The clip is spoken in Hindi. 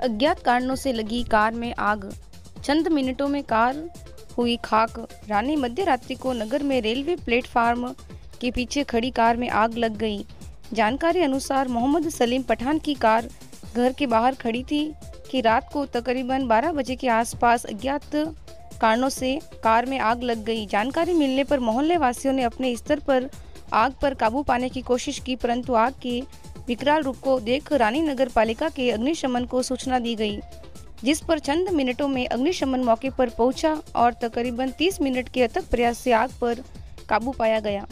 अज्ञात कारणों से लगी कार में आग। चंद मिनटों में कार हुई खाक। रानी मध्य रात्रि को नगर में रेलवे प्लेटफार्म के पीछे खड़ी कार में आग लग गई। जानकारी अनुसार मोहम्मद सलीम पठान की कार घर के बाहर खड़ी थी कि रात को तकरीबन 12 बजे के आसपास अज्ञात कारणों से कार में आग लग गई। जानकारी मिलने पर मोहल्ले वासियों ने अपने स्तर पर आग पर काबू पाने की कोशिश की, परंतु आग के विकराल रूप को देख रानी नगर पालिका के अग्निशमन को सूचना दी गई, जिस पर चंद मिनटों में अग्निशमन मौके पर पहुँचा और तकरीबन 30 मिनट के अथक प्रयास से आग पर काबू पाया गया।